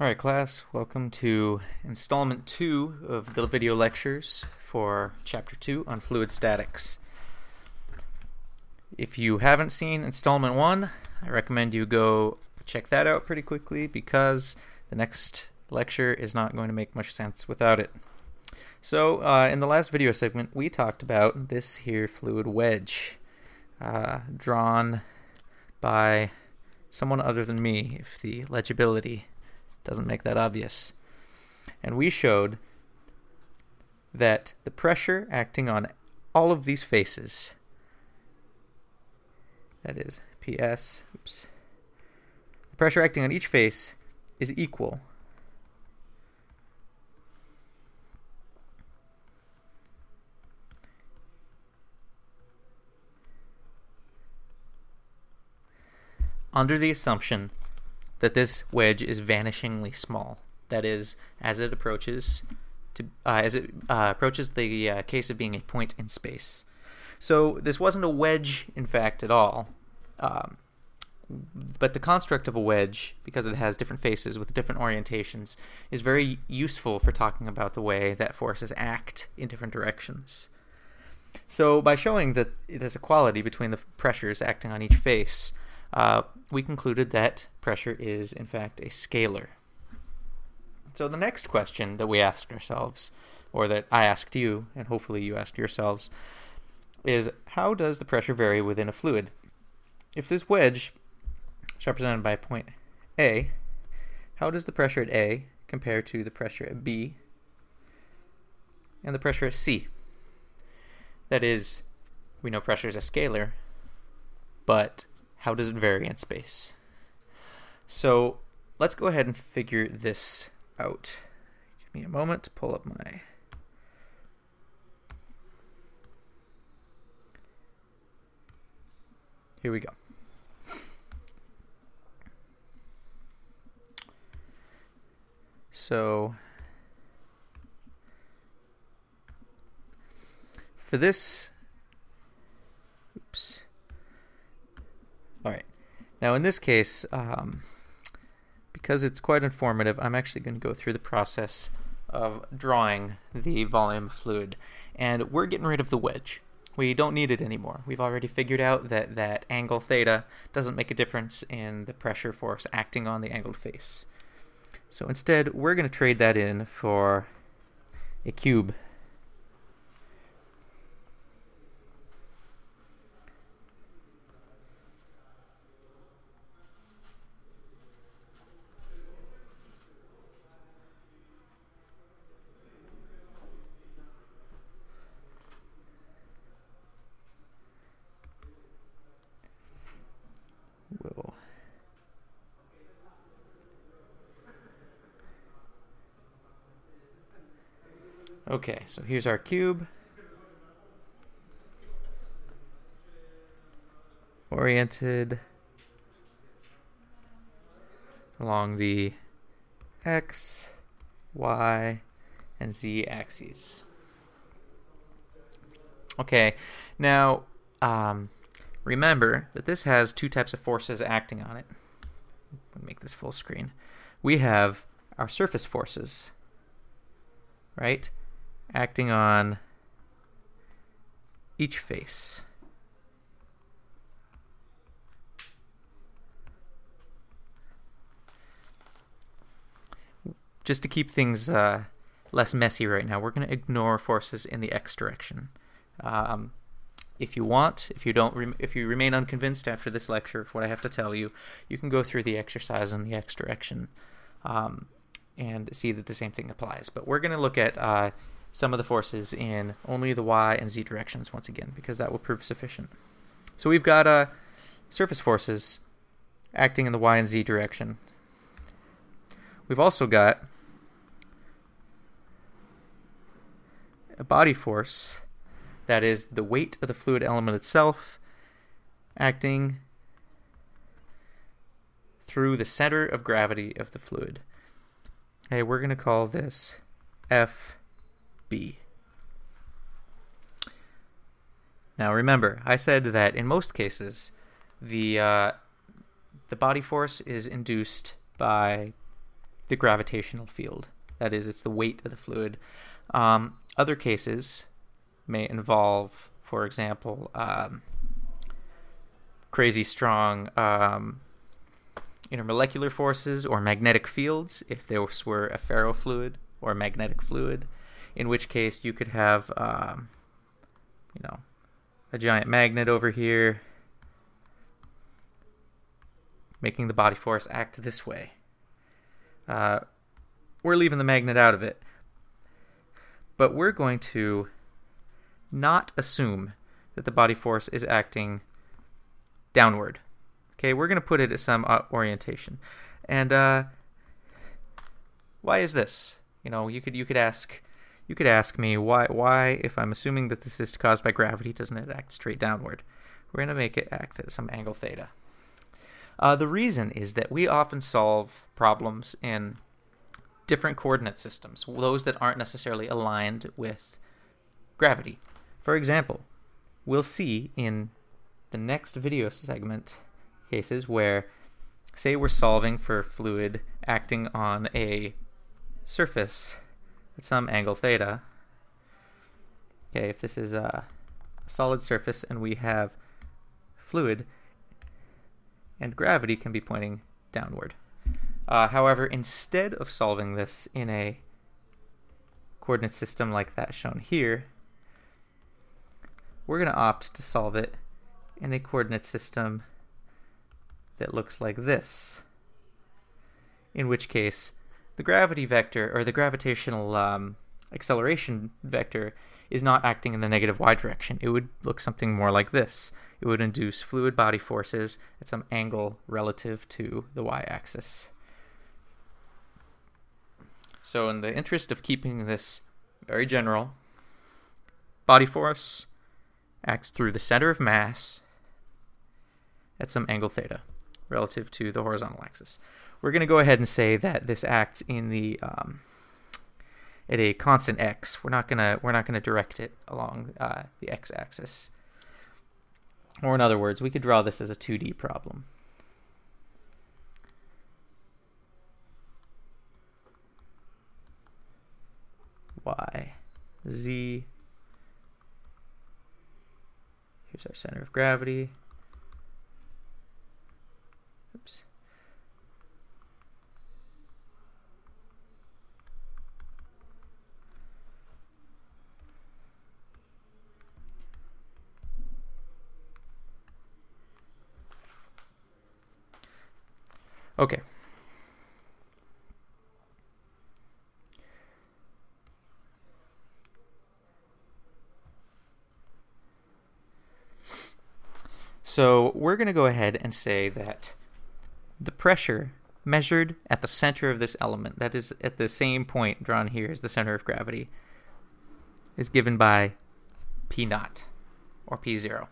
Alright class, welcome to installment 2 of the video lectures for chapter 2 on fluid statics. If you haven't seen installment 1, I recommend you go check that out pretty quickly because the next lecture is not going to make much sense without it. So, uh, in the last video segment, we talked about this here fluid wedge, uh, drawn by someone other than me, if the legibility doesn't make that obvious. And we showed that the pressure acting on all of these faces, that is PS, oops, the pressure acting on each face is equal. Under the assumption that this wedge is vanishingly small. That is, as it approaches to uh, as it uh, approaches the uh, case of being a point in space. So this wasn't a wedge, in fact, at all. Um, but the construct of a wedge, because it has different faces with different orientations, is very useful for talking about the way that forces act in different directions. So by showing that there's equality between the pressures acting on each face, uh, we concluded that pressure is, in fact, a scalar. So the next question that we asked ourselves, or that I asked you, and hopefully you asked yourselves, is how does the pressure vary within a fluid? If this wedge is represented by point A, how does the pressure at A compare to the pressure at B and the pressure at C? That is, we know pressure is a scalar, but how does it vary in space? So let's go ahead and figure this out. Give me a moment to pull up my Here we go. So for this oops all right. Now, in this case, um, because it's quite informative, I'm actually going to go through the process of drawing the volume fluid. And we're getting rid of the wedge. We don't need it anymore. We've already figured out that that angle theta doesn't make a difference in the pressure force acting on the angled face. So instead, we're going to trade that in for a cube will Okay, so here's our cube. Oriented along the x, y, and z axes. Okay, now um, remember that this has two types of forces acting on it. make this full screen. We have our surface forces, right? Acting on each face. Just to keep things uh, less messy right now, we're going to ignore forces in the x direction. Um, if you want, if you don't, if you remain unconvinced after this lecture of what I have to tell you, you can go through the exercise in the x direction um, and see that the same thing applies. But we're going to look at uh, some of the forces in only the y and z directions once again, because that will prove sufficient. So we've got uh, surface forces acting in the y and z direction. We've also got a body force that is the weight of the fluid element itself acting through the center of gravity of the fluid. Okay, we're going to call this Now remember, I said that in most cases, the uh, the body force is induced by the gravitational field. That is, it's the weight of the fluid. Um, other cases may involve, for example, um, crazy strong um, intermolecular forces or magnetic fields if there were a ferrofluid or magnetic fluid, in which case you could have, um, you know, a giant magnet over here making the body force act this way. Uh, we're leaving the magnet out of it. But we're going to not assume that the body force is acting downward. Okay, we're going to put it at some uh, orientation. And uh, why is this? You know, you could you could ask you could ask me why why if I'm assuming that this is caused by gravity, doesn't it act straight downward? We're going to make it act at some angle theta. Uh, the reason is that we often solve problems in different coordinate systems, those that aren't necessarily aligned with gravity. For example, we'll see in the next video segment cases where, say, we're solving for fluid acting on a surface at some angle theta. Okay, if this is a solid surface and we have fluid and gravity can be pointing downward. Uh, however, instead of solving this in a coordinate system like that shown here, we're going to opt to solve it in a coordinate system that looks like this. In which case, the gravity vector, or the gravitational um, acceleration vector, is not acting in the negative y direction. It would look something more like this. It would induce fluid body forces at some angle relative to the y-axis. So in the interest of keeping this very general, body force acts through the center of mass at some angle theta relative to the horizontal axis. We're going to go ahead and say that this acts in the um, at a constant x. We're not gonna we're not gonna direct it along uh, the x-axis. Or in other words, we could draw this as a 2D problem. y, z. Here's our center of gravity. Oops. Okay. So we're going to go ahead and say that the pressure measured at the center of this element, that is at the same point drawn here as the center of gravity, is given by P naught or P0.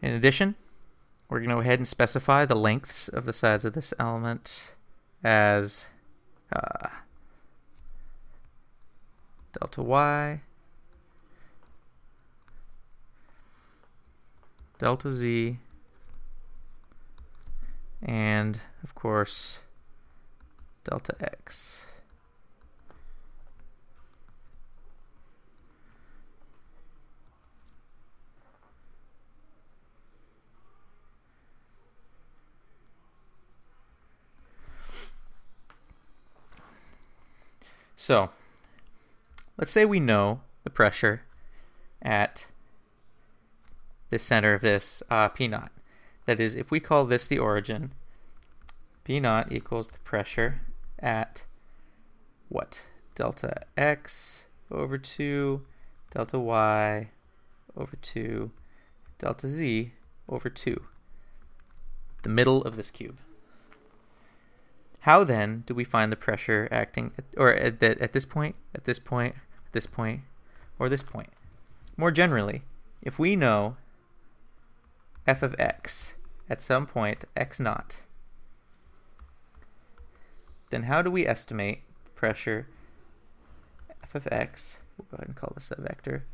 In addition, we're going to go ahead and specify the lengths of the sides of this element as uh, delta y delta z, and of course delta x. So, let's say we know the pressure at the center of this uh, P naught. That is, if we call this the origin, P naught equals the pressure at what? Delta x over 2, delta y over 2, delta z over 2. The middle of this cube. How then do we find the pressure acting, at, or at, the, at this point, at this point, this point, or this point? More generally, if we know f of x at some point x naught, then how do we estimate pressure f of x, we'll go ahead and call this a vector,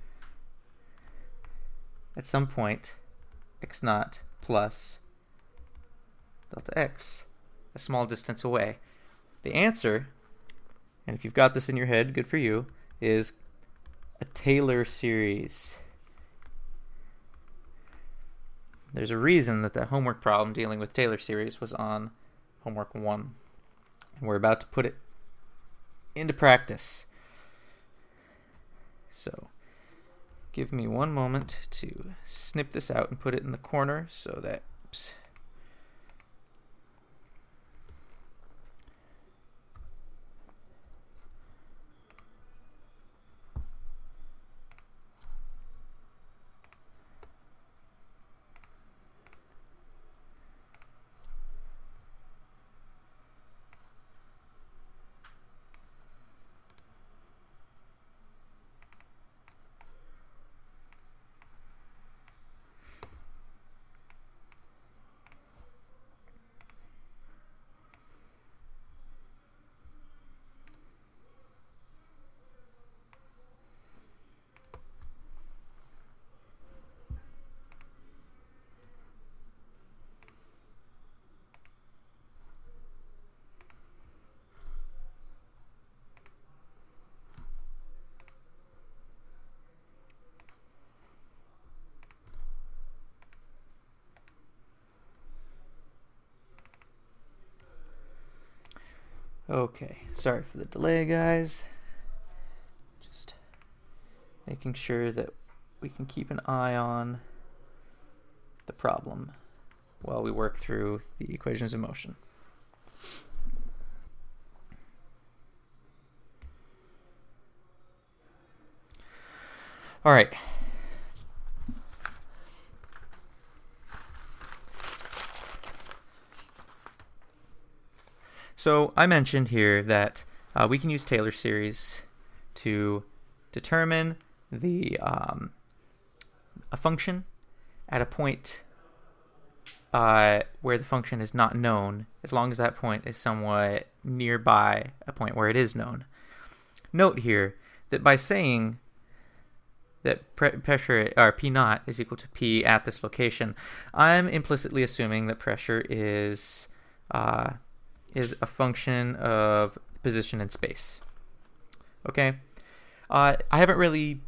at some point x naught plus delta x. a small distance away? The answer, and if you've got this in your head, good for you, is a Taylor series. There's a reason that the homework problem dealing with Taylor series was on homework 1. And we're about to put it into practice. So, give me one moment to snip this out and put it in the corner so that oops, Okay, sorry for the delay, guys. Just making sure that we can keep an eye on the problem while we work through the equations of motion. All right. So I mentioned here that uh, we can use Taylor series to determine the um, a function at a point uh, where the function is not known, as long as that point is somewhat nearby a point where it is known. Note here that by saying that pressure or P naught is equal to P at this location, I'm implicitly assuming that pressure is uh, is a function of position in space. Okay? Uh, I haven't really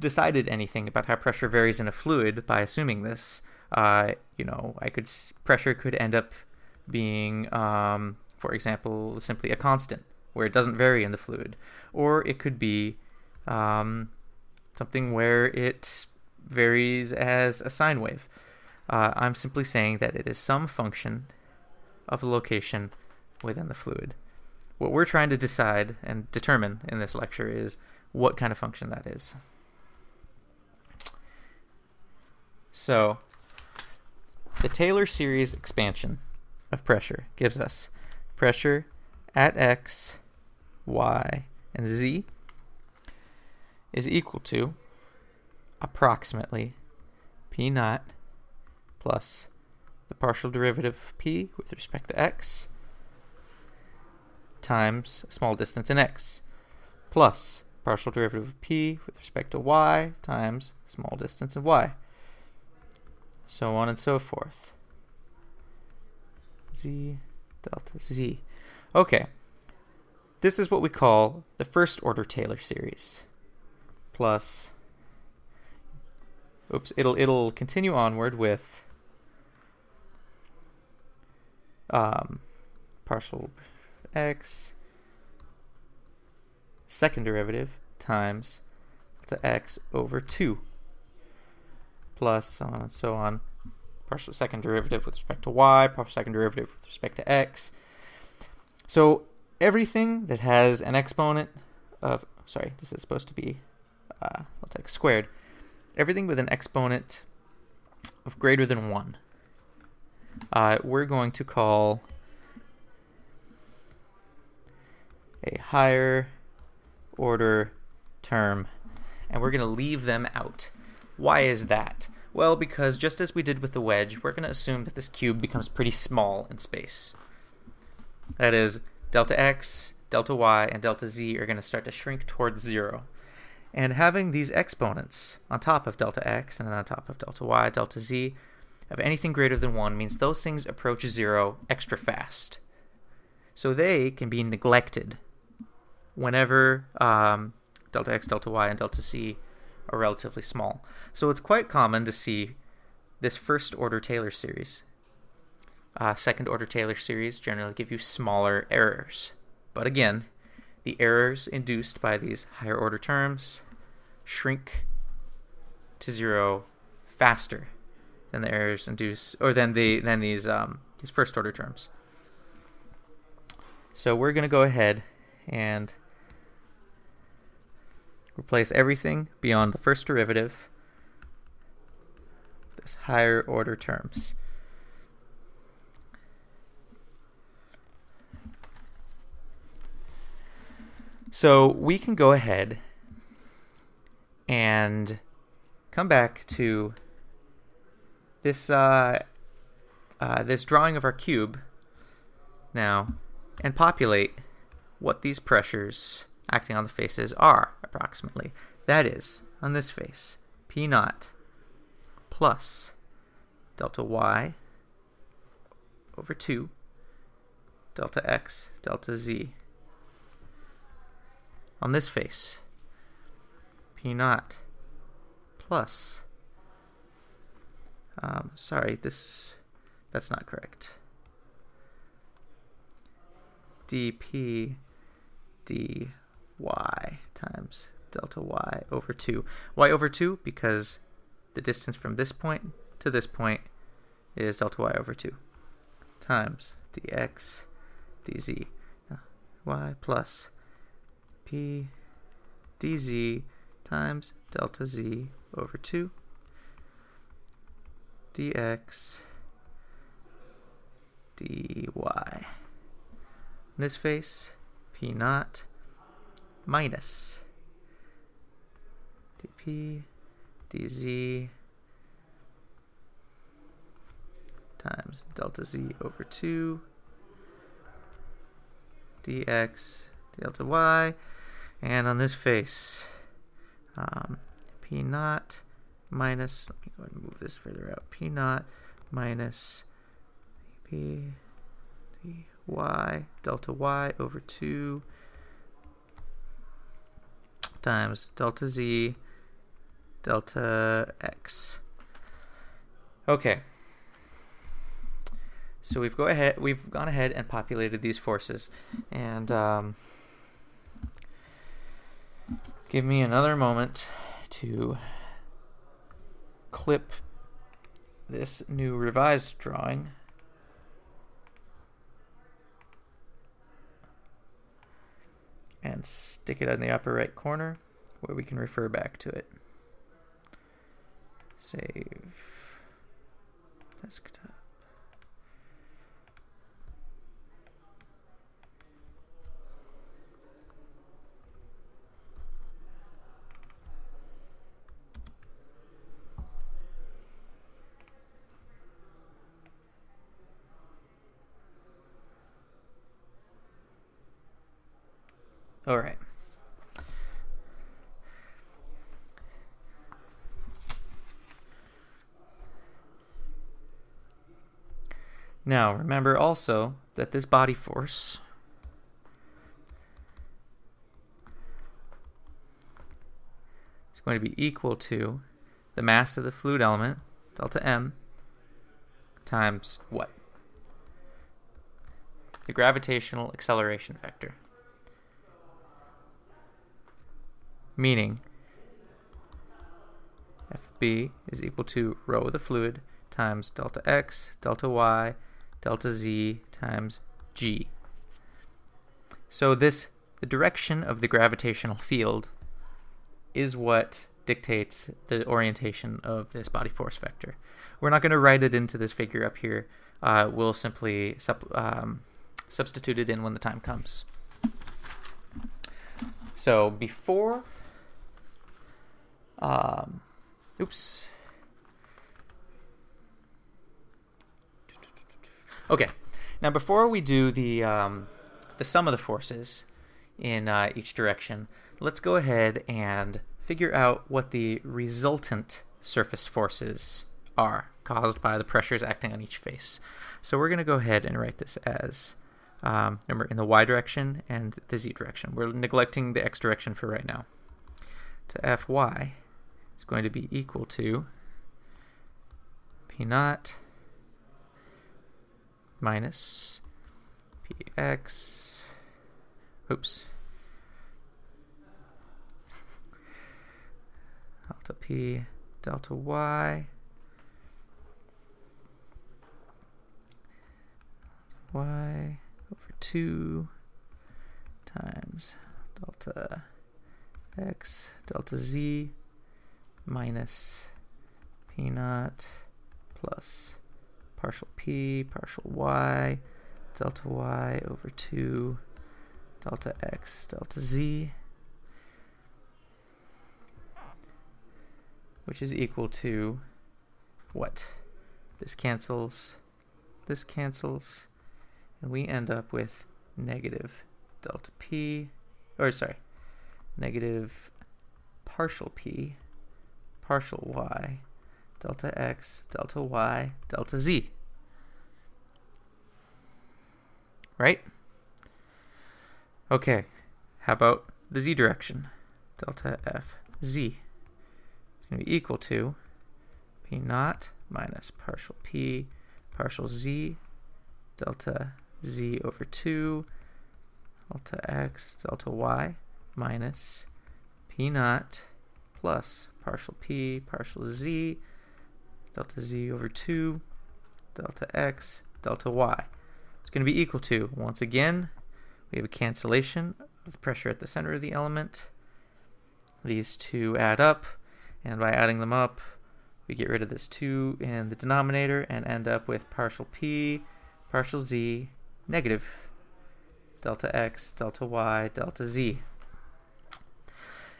decided anything about how pressure varies in a fluid by assuming this. Uh, you know, I could pressure could end up being, um, for example, simply a constant where it doesn't vary in the fluid, or it could be um, something where it varies as a sine wave. Uh, I'm simply saying that it is some function of the location within the fluid. What we're trying to decide and determine in this lecture is what kind of function that is. So, the Taylor series expansion of pressure gives us pressure at x, y, and z is equal to approximately p naught plus the partial derivative of p with respect to x times small distance in x plus partial derivative of p with respect to y times small distance in y. So on and so forth. z delta z. Okay. This is what we call the first order Taylor series. Plus oops, it'll it'll continue onward with um, partial x second derivative times to x over 2 plus so on and so on. Partial second derivative with respect to y partial second derivative with respect to x. So everything that has an exponent of sorry this is supposed to be uh, x squared. Everything with an exponent of greater than 1 uh, we're going to call a higher order term, and we're going to leave them out. Why is that? Well, because just as we did with the wedge, we're going to assume that this cube becomes pretty small in space. That is, delta x, delta y, and delta z are going to start to shrink towards zero. And having these exponents on top of delta x and then on top of delta y, delta z, of anything greater than 1 means those things approach 0 extra fast. So they can be neglected whenever um, delta x, delta y, and delta z are relatively small. So it's quite common to see this first order Taylor series. Uh, second order Taylor series generally give you smaller errors. But again, the errors induced by these higher order terms shrink to zero faster than the errors induced or than the than these um, these first order terms. So we're going to go ahead and replace everything beyond the first derivative with this higher order terms. So we can go ahead and come back to this uh, uh, this drawing of our cube now and populate what these pressures acting on the faces are approximately. That is, on this face, P naught plus delta y over 2 delta x delta z. On this face, P naught plus, um, sorry, this, that's not correct, dp dy times delta y over 2. y over 2 because the distance from this point to this point is delta y over 2 times dx dz y plus p dz times delta z over 2 dx dy. In this face, p naught minus dp dz times delta z over 2 dx delta y and on this face um, p naught minus let me go this further out p naught minus p y delta y over 2 times delta z delta x. Okay. So we've go ahead we've gone ahead and populated these forces and um, give me another moment to clip this new revised drawing and stick it in the upper right corner where we can refer back to it. Save desktop. All right. Now, remember also that this body force is going to be equal to the mass of the fluid element, delta m, times what? The gravitational acceleration vector. Meaning FB is equal to rho of the fluid times delta x, delta y, delta z times g. So this, the direction of the gravitational field is what dictates the orientation of this body force vector. We're not going to write it into this figure up here. Uh, we'll simply um, substitute it in when the time comes. So before um, oops. Okay, now before we do the um, the sum of the forces in uh, each direction, let's go ahead and figure out what the resultant surface forces are caused by the pressures acting on each face. So we're going to go ahead and write this as, um, remember, in the y direction and the z direction. We're neglecting the x direction for right now. To fy is going to be equal to p naught minus px, oops, delta p delta y. Y over 2 times delta x delta z minus p naught plus partial p partial y delta y over 2 delta x delta z which is equal to what? This cancels, this cancels, and we end up with negative delta p, or sorry, negative partial p, partial y, delta x, delta y, delta z. Right? Okay, how about the z direction? Delta f z is going to be equal to p naught minus partial p partial z delta z over 2 delta x delta y minus p naught plus partial p partial z delta z over 2 delta x delta y. It's going to be equal to, once again, we have a cancellation of pressure at the center of the element. These two add up. And by adding them up, we get rid of this 2 in the denominator and end up with partial p, partial z, negative delta x, delta y, delta z.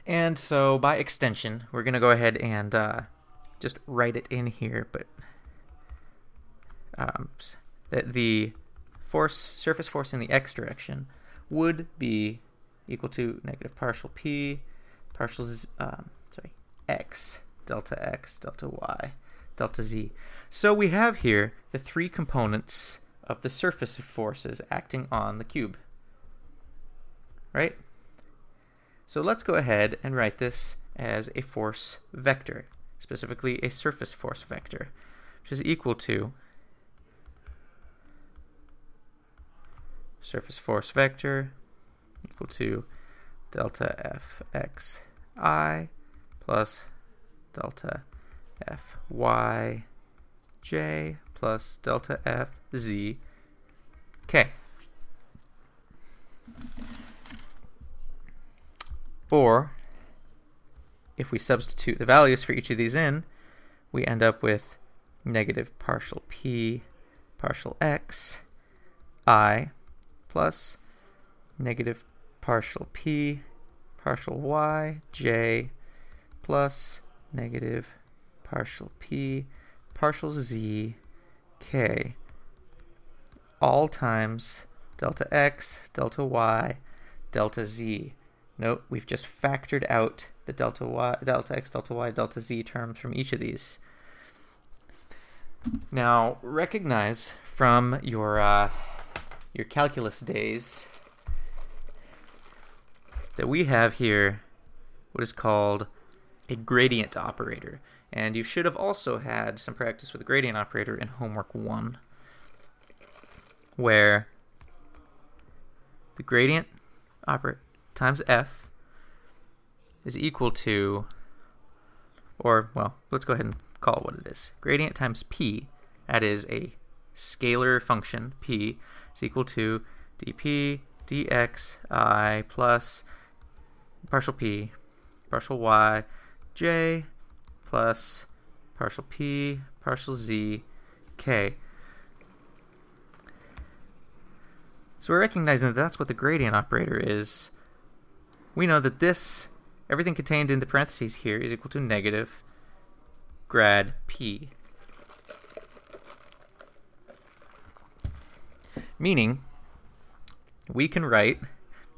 And so by extension, we're going to go ahead and uh, just write it in here, but um, that the force, surface force in the x direction would be equal to negative partial p, partial z, um, x, delta x, delta y, delta z. So we have here the three components of the surface forces acting on the cube. Right? So let's go ahead and write this as a force vector, specifically a surface force vector, which is equal to surface force vector equal to delta fxi plus delta f y j plus delta f z k. Or, if we substitute the values for each of these in, we end up with negative partial p partial x i plus negative partial p partial y j plus negative partial p partial z k all times delta x, delta y, delta z. Note we've just factored out the delta y, delta x, delta y, delta z terms from each of these. Now recognize from your uh, your calculus days that we have here what is called a gradient operator. And you should have also had some practice with a gradient operator in homework 1, where the gradient operator times f is equal to, or, well, let's go ahead and call it what it is. Gradient times p, that is a scalar function, p, is equal to dp dx i plus partial p partial y j plus partial p partial z k. So we're recognizing that that's what the gradient operator is. We know that this, everything contained in the parentheses here is equal to negative grad p. Meaning, we can write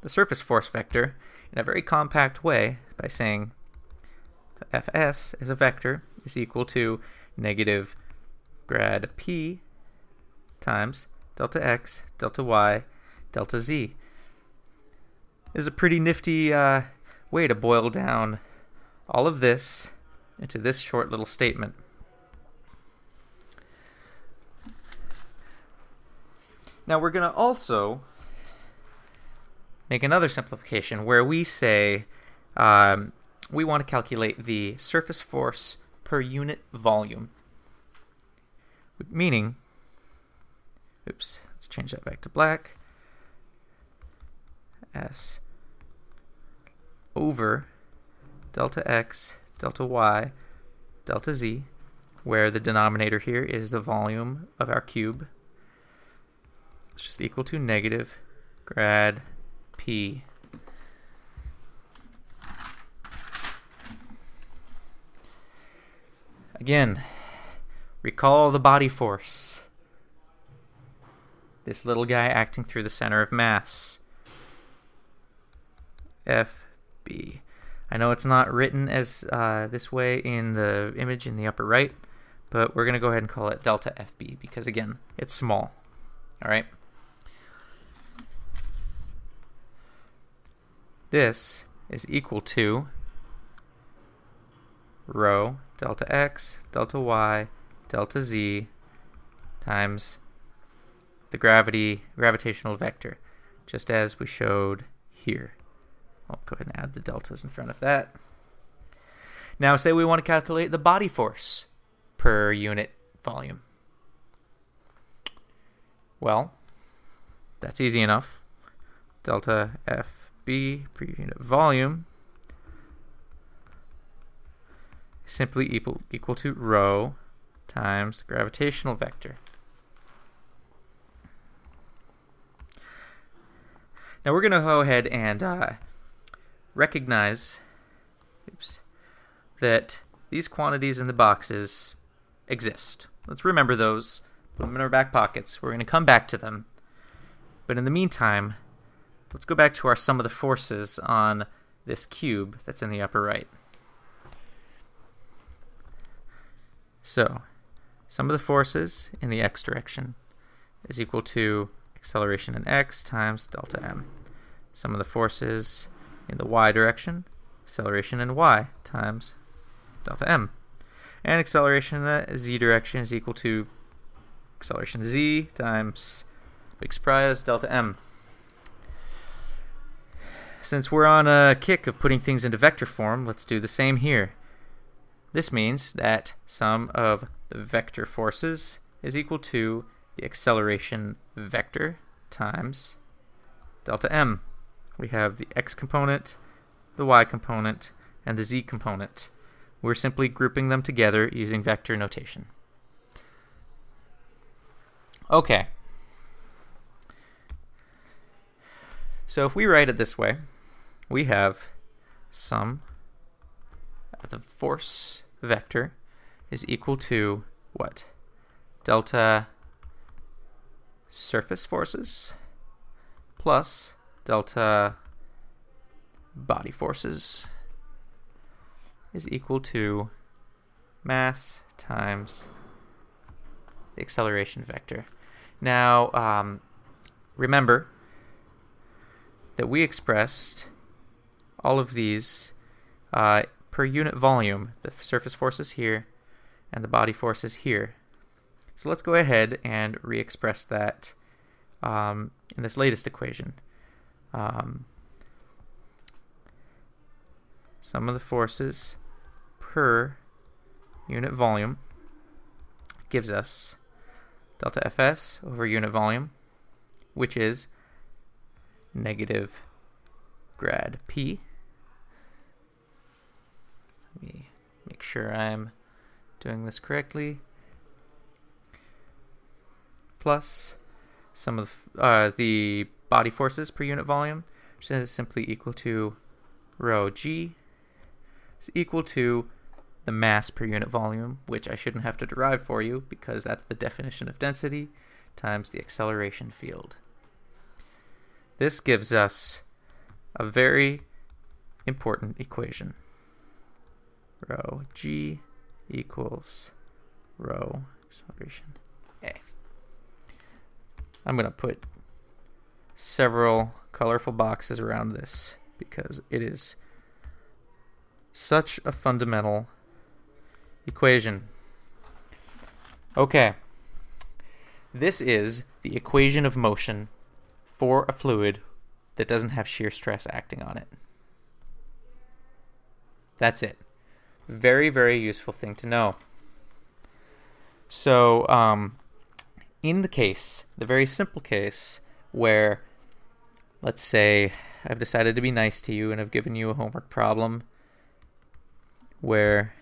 the surface force vector in a very compact way by saying fs as a vector is equal to negative grad p times delta x, delta y, delta z. Is a pretty nifty uh, way to boil down all of this into this short little statement. Now we're going to also make another simplification where we say um, we want to calculate the surface force per unit volume. Meaning, oops, let's change that back to black. S over delta x, delta y, delta z, where the denominator here is the volume of our cube. It's just equal to negative grad p Again, recall the body force. This little guy acting through the center of mass. FB. I know it's not written as uh, this way in the image in the upper right, but we're going to go ahead and call it delta FB because, again, it's small. All right? This is equal to rho delta x, delta y, delta z times the gravity gravitational vector, just as we showed here. I'll go ahead and add the deltas in front of that. Now say we want to calculate the body force per unit volume. Well, that's easy enough. Delta FB per unit volume simply equal, equal to rho times the gravitational vector. Now we're going to go ahead and uh, recognize oops, that these quantities in the boxes exist. Let's remember those, put them in our back pockets. We're going to come back to them. But in the meantime, let's go back to our sum of the forces on this cube that's in the upper right. So, sum of the forces in the x direction is equal to acceleration in x times delta m. Sum of the forces in the y direction, acceleration in y times delta m. And acceleration in the z direction is equal to acceleration z times big surprise delta m. Since we're on a kick of putting things into vector form, let's do the same here. This means that sum of the vector forces is equal to the acceleration vector times delta m. We have the x component, the y component, and the z component. We're simply grouping them together using vector notation. Okay. So if we write it this way, we have sum of the force vector is equal to what? Delta surface forces plus delta body forces is equal to mass times the acceleration vector. Now, um, remember that we expressed all of these uh, per unit volume. The surface forces here, and the body forces here. So let's go ahead and re-express that um, in this latest equation. Um, sum of the forces per unit volume gives us delta Fs over unit volume, which is negative grad P let me make sure I'm doing this correctly. Plus sum of uh, the body forces per unit volume, which is simply equal to rho g is equal to the mass per unit volume, which I shouldn't have to derive for you because that's the definition of density, times the acceleration field. This gives us a very important equation rho g equals rho acceleration A. I'm going to put several colorful boxes around this because it is such a fundamental equation. Okay. This is the equation of motion for a fluid that doesn't have shear stress acting on it. That's it. Very, very useful thing to know. So, um, in the case, the very simple case, where, let's say, I've decided to be nice to you and I've given you a homework problem where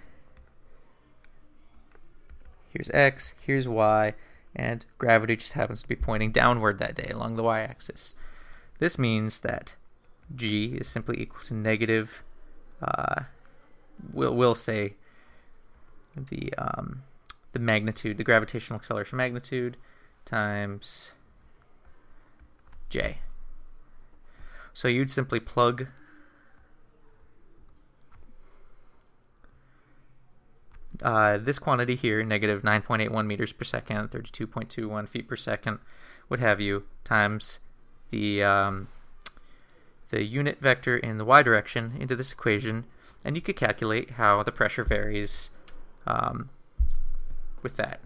here's x, here's y, and gravity just happens to be pointing downward that day along the y-axis. This means that g is simply equal to negative, uh, we'll, we'll say the, um, the magnitude, the gravitational acceleration magnitude times j. So you'd simply plug uh, this quantity here, negative 9.81 meters per second, 32.21 feet per second, what have you, times the um, the unit vector in the y direction into this equation, and you could calculate how the pressure varies um, with that.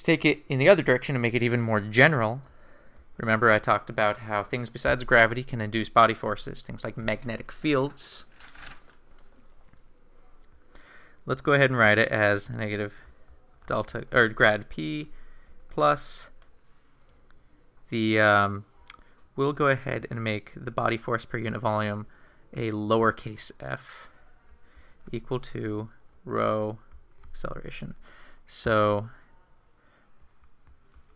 To take it in the other direction and make it even more general, remember I talked about how things besides gravity can induce body forces, things like magnetic fields. Let's go ahead and write it as negative delta or grad p plus the um, we'll go ahead and make the body force per unit volume a lowercase f equal to rho acceleration. So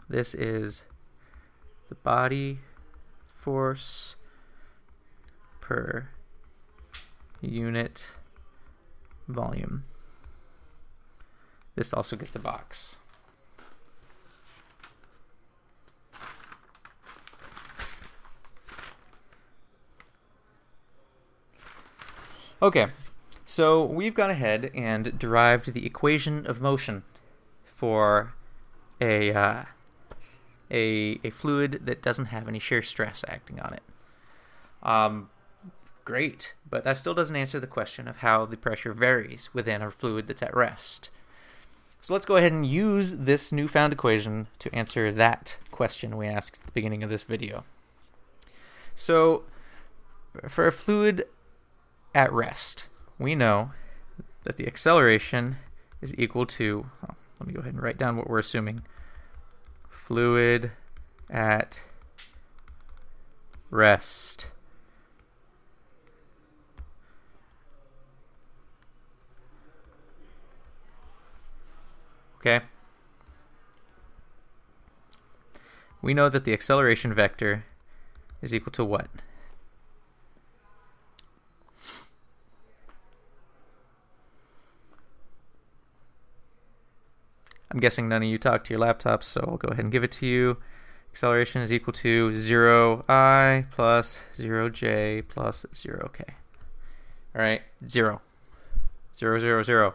this is the body force per unit volume. This also gets a box. Okay, so we've gone ahead and derived the equation of motion for a, uh, a, a fluid that doesn't have any shear stress acting on it. Um, great, but that still doesn't answer the question of how the pressure varies within a fluid that's at rest. So let's go ahead and use this newfound equation to answer that question we asked at the beginning of this video. So for a fluid at rest, we know that the acceleration is equal to, oh, let me go ahead and write down what we're assuming. Fluid at rest Okay? We know that the acceleration vector is equal to what? I'm guessing none of you talk to your laptops, so I'll go ahead and give it to you. Acceleration is equal to 0i plus 0j plus 0k. All right, 0. 0, 0, 0.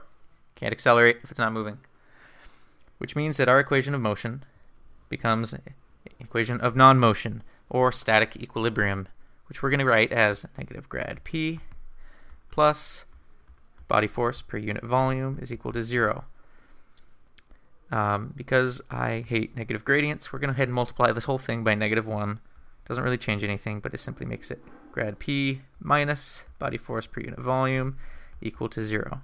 Can't accelerate if it's not moving which means that our equation of motion becomes an equation of non-motion, or static equilibrium, which we're going to write as negative grad p plus body force per unit volume is equal to zero. Um, because I hate negative gradients, we're going to go ahead and multiply this whole thing by negative 1. Doesn't really change anything, but it simply makes it grad p minus body force per unit volume equal to 0.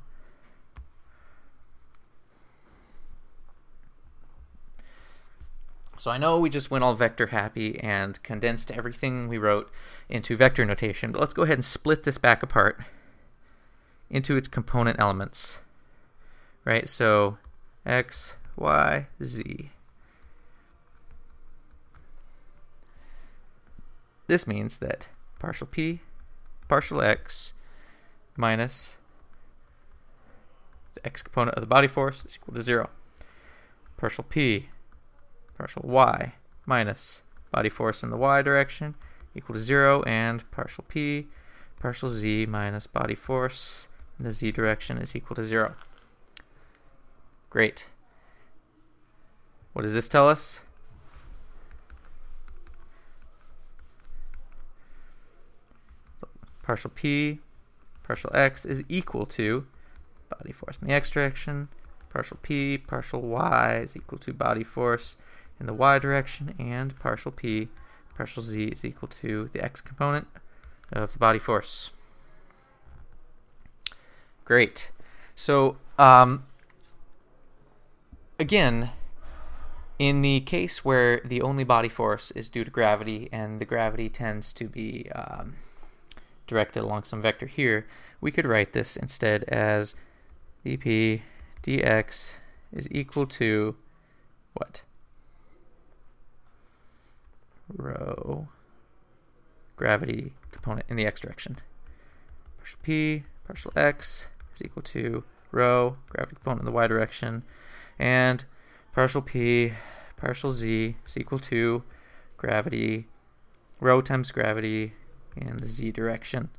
So I know we just went all vector happy and condensed everything we wrote into vector notation, but let's go ahead and split this back apart into its component elements. Right, so x, y, z. This means that partial p, partial x, minus the x component of the body force is equal to 0. Partial p partial y minus body force in the y direction equal to 0 and partial p partial z minus body force in the z direction is equal to 0. Great. What does this tell us? Partial P, partial X is equal to body force in the X direction, partial P, partial Y is equal to body force in the Y direction, and partial P, partial Z is equal to the X component of the body force. Great. So, um, again, in the case where the only body force is due to gravity and the gravity tends to be um, directed along some vector here, we could write this instead as dp dx is equal to what? Rho gravity component in the x direction. Partial p partial x is equal to rho gravity component in the y direction. And partial p partial z is equal to gravity rho times gravity in the z direction.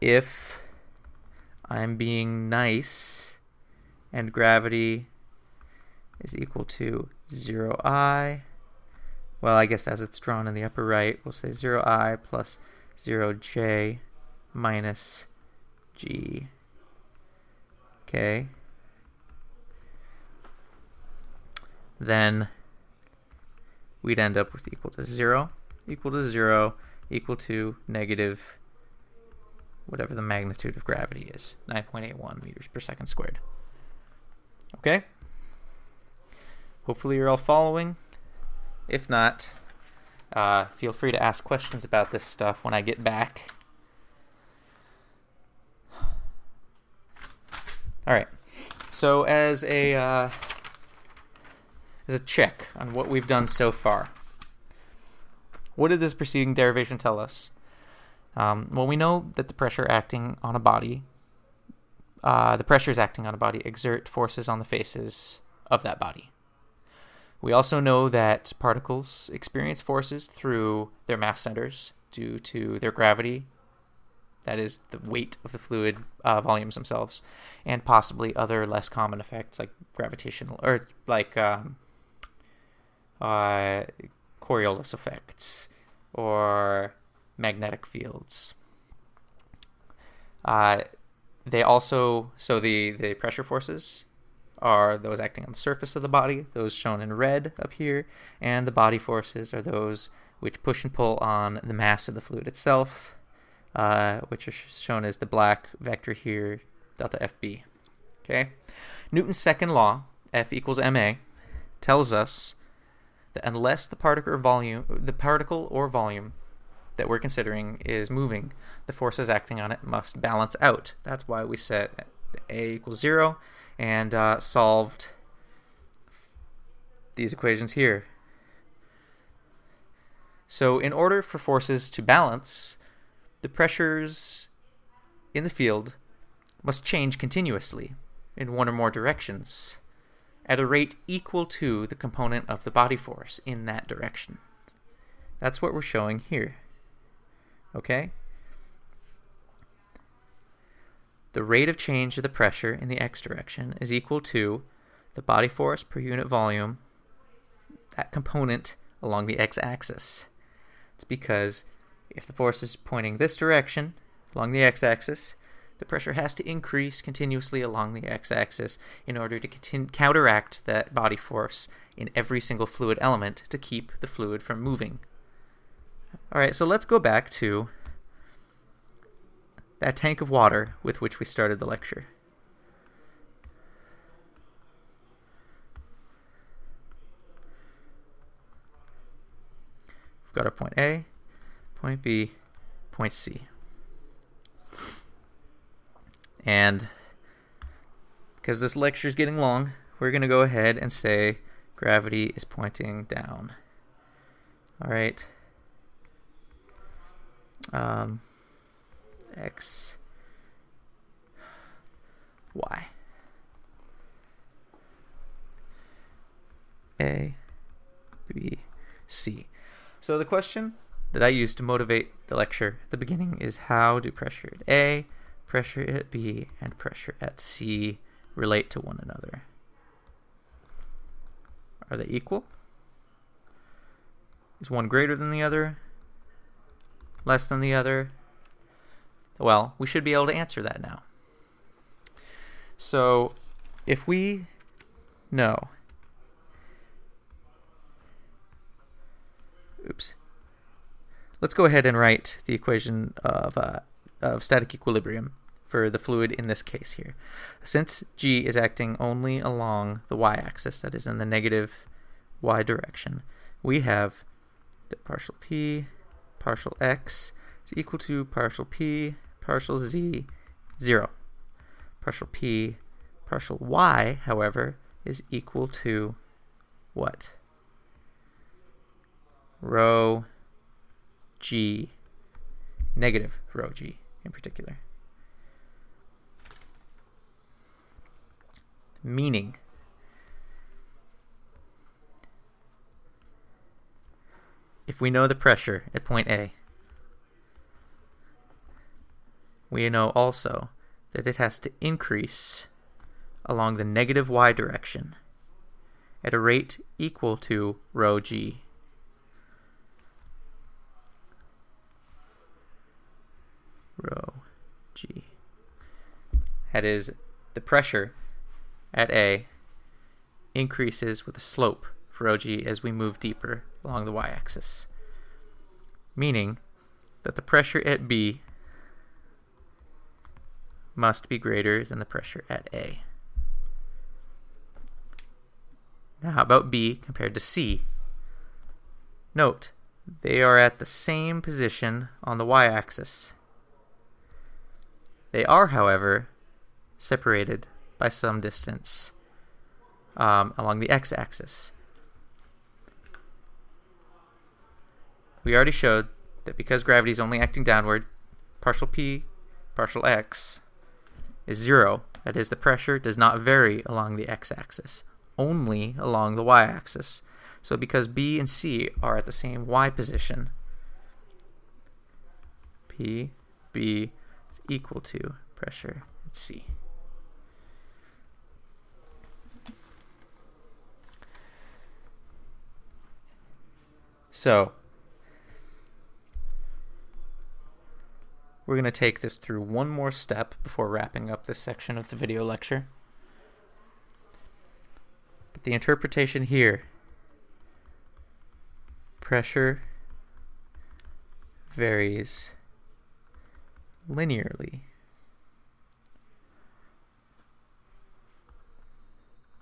If I'm being nice and gravity is equal to 0i, well, I guess as it's drawn in the upper right, we'll say 0i plus 0j minus g. Okay. Then we'd end up with equal to 0, equal to 0, equal to negative whatever the magnitude of gravity is, 9.81 meters per second squared. Okay? Hopefully you're all following. If not, uh, feel free to ask questions about this stuff when I get back. All right. So as a uh, as a check on what we've done so far, what did this preceding derivation tell us? Um, well, we know that the pressure acting on a body, uh, the pressures acting on a body exert forces on the faces of that body. We also know that particles experience forces through their mass centers due to their gravity, that is, the weight of the fluid uh, volumes themselves, and possibly other less common effects like gravitational or like um, uh, Coriolis effects or magnetic fields. Uh, they also so the the pressure forces are those acting on the surface of the body, those shown in red up here, and the body forces are those which push and pull on the mass of the fluid itself, uh, which are shown as the black vector here, delta FB. Okay, Newton's second law, F equals ma, tells us unless the particle or volume, the particle or volume that we're considering is moving, the forces acting on it must balance out. That's why we set a equals zero and uh, solved these equations here. So in order for forces to balance, the pressures in the field must change continuously in one or more directions at a rate equal to the component of the body force in that direction. That's what we're showing here. Okay? the rate of change of the pressure in the x direction is equal to the body force per unit volume, that component along the x-axis. It's because if the force is pointing this direction along the x-axis, the pressure has to increase continuously along the x-axis in order to continue, counteract that body force in every single fluid element to keep the fluid from moving. All right, so let's go back to that tank of water with which we started the lecture. We've got our point A, point B, point C. And because this lecture is getting long, we're going to go ahead and say gravity is pointing down. All right. Um, x, y. A, B, C. So the question that I used to motivate the lecture at the beginning is how do pressure at A, pressure at B and pressure at C relate to one another? Are they equal? Is one greater than the other? Less than the other? Well, we should be able to answer that now. So, if we know, oops, let's go ahead and write the equation of, uh, of static equilibrium for the fluid in this case here. Since G is acting only along the y-axis, that is in the negative y direction, we have that partial p partial x is equal to partial p partial z 0. Partial p partial y, however, is equal to what? Rho g, negative rho g in particular. Meaning, if we know the pressure at point A, we know also that it has to increase along the negative y direction at a rate equal to rho g. Rho g. That is, the pressure at A increases with a slope rho g as we move deeper along the y-axis, meaning that the pressure at B must be greater than the pressure at A. Now how about B compared to C? Note, they are at the same position on the y-axis. They are, however, separated by some distance um, along the x-axis. We already showed that because gravity is only acting downward, partial p, partial x is zero. That is, the pressure does not vary along the x-axis, only along the y-axis. So because B and C are at the same y position, P, B is equal to pressure at C. So, we're going to take this through one more step before wrapping up this section of the video lecture. But the interpretation here, pressure varies linearly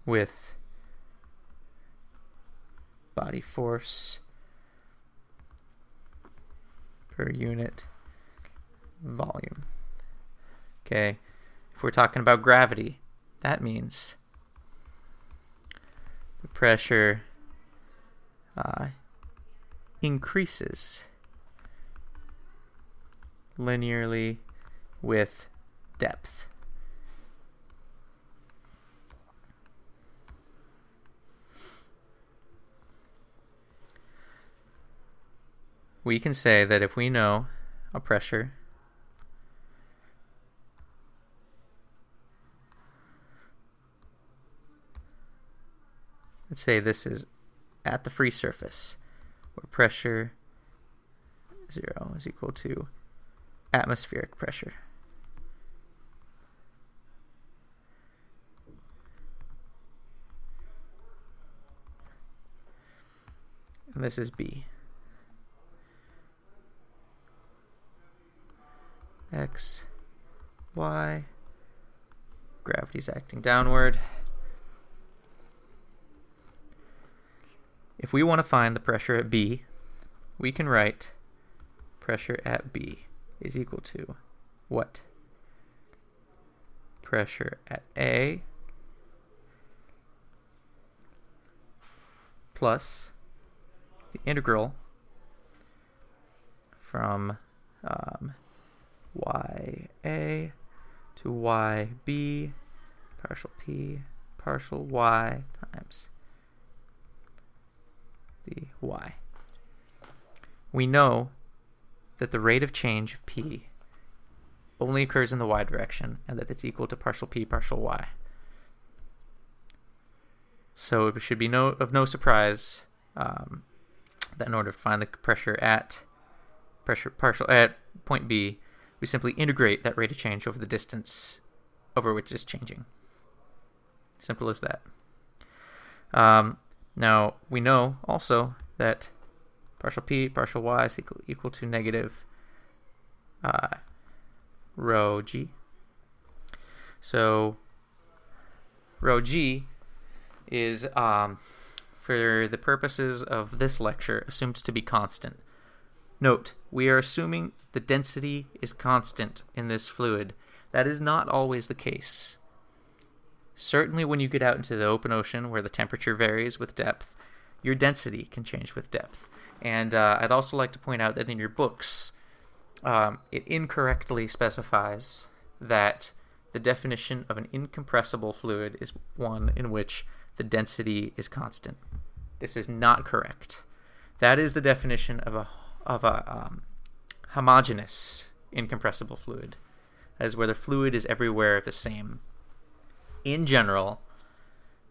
with body force per unit volume. Okay, if we're talking about gravity, that means the pressure uh, increases linearly with depth. We can say that if we know a pressure let's say this is at the free surface where pressure 0 is equal to atmospheric pressure. And this is B. X, Y. Gravity's acting downward. If we want to find the pressure at B, we can write pressure at B is equal to what? Pressure at A plus the integral from um, ya to yb partial p partial y times the y. We know that the rate of change of p only occurs in the y direction and that it's equal to partial p partial y. So it should be no of no surprise um, that in order to find the pressure at pressure partial at point B, we simply integrate that rate of change over the distance over which it's changing. Simple as that. Um, now we know also that partial p partial y is equal, equal to negative uh, rho g. So rho g is, um, for the purposes of this lecture, assumed to be constant. Note, we are assuming the density is constant in this fluid. That is not always the case. Certainly, when you get out into the open ocean where the temperature varies with depth, your density can change with depth. And uh, I'd also like to point out that in your books, um, it incorrectly specifies that the definition of an incompressible fluid is one in which the density is constant. This is not correct. That is the definition of a of a um, homogeneous incompressible fluid, as where the fluid is everywhere the same in general,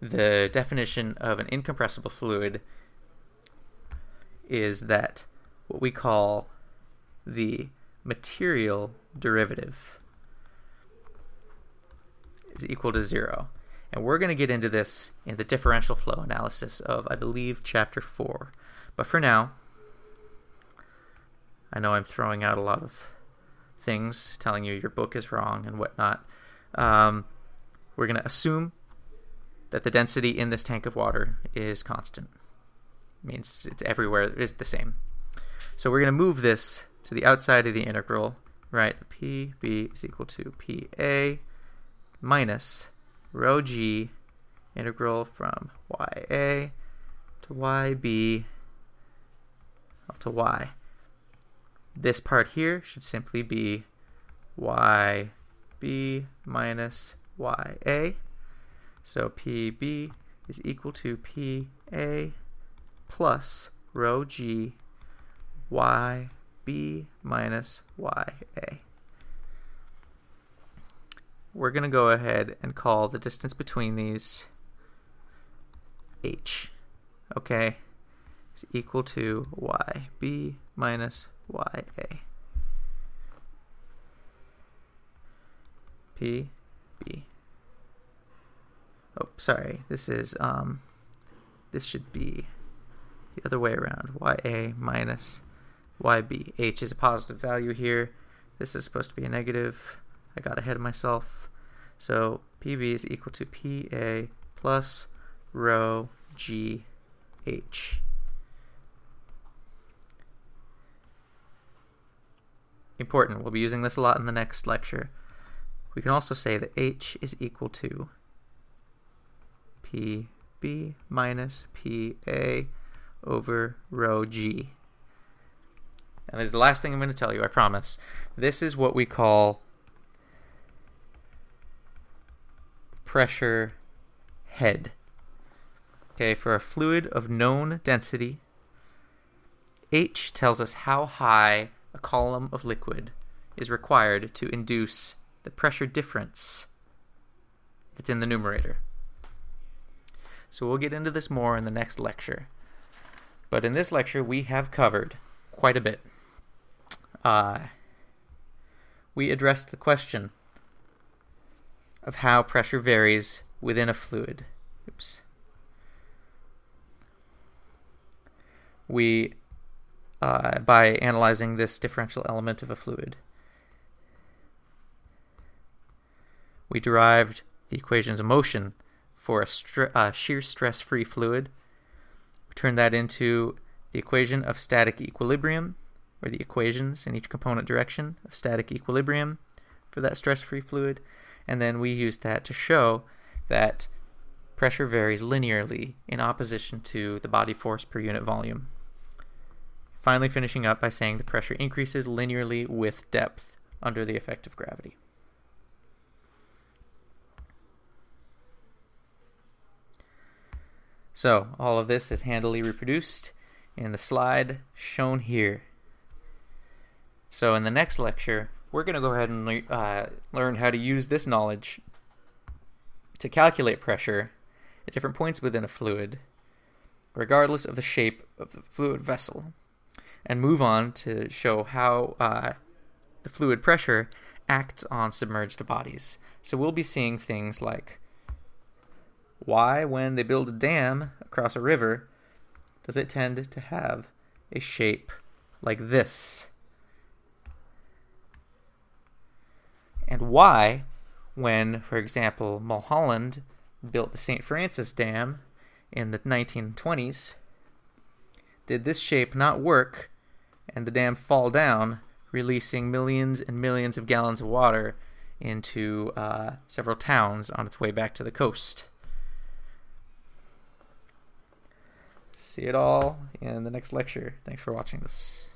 the definition of an incompressible fluid is that what we call the material derivative is equal to zero. And we're going to get into this in the differential flow analysis of, I believe, chapter 4. But for now, I know I'm throwing out a lot of things, telling you your book is wrong and whatnot. Um, we're going to assume that the density in this tank of water is constant. It means it's everywhere it's the same. So we're going to move this to the outside of the integral, right? PB is equal to PA minus rho g integral from YA to YB to Y. This part here should simply be YB minus YA. So PB is equal to PA plus rho G YB minus YA. We're going to go ahead and call the distance between these H. Okay? Is equal to YB minus YA. P B. Oh, sorry. This is um this should be the other way around. YA minus Y B. H is a positive value here. This is supposed to be a negative. I got ahead of myself. So PB is equal to PA plus rho GH. Important. We'll be using this a lot in the next lecture. We can also say that H is equal to PB minus PA over rho G. And this is the last thing I'm going to tell you, I promise. This is what we call pressure head. Okay, for a fluid of known density, H tells us how high a column of liquid is required to induce the pressure difference that's in the numerator. So we'll get into this more in the next lecture. But in this lecture, we have covered quite a bit. Uh, we addressed the question of how pressure varies within a fluid. Oops. We, uh, by analyzing this differential element of a fluid, we derived the equations of motion for a str- uh, shear stress free fluid. We turned that into the equation of static equilibrium, or the equations in each component direction of static equilibrium for that stress free fluid. And then we used that to show that pressure varies linearly in opposition to the body force per unit volume. Finally, finishing up by saying the pressure increases linearly with depth under the effect of gravity. So all of this is handily reproduced in the slide shown here. So in the next lecture, we're going to go ahead and le- uh, learn how to use this knowledge to calculate pressure at different points within a fluid, regardless of the shape of the fluid vessel, and move on to show how uh, the fluid pressure acts on submerged bodies. So we'll be seeing things like why, when they build a dam across a river, does it tend to have a shape like this? And why, when, for example, Mulholland built the St. Francis Dam in the 1920s, did this shape not work and the dam fall down, releasing millions and millions of gallons of water into uh, several towns on its way back to the coast? See it all in the next lecture. Thanks for watching this.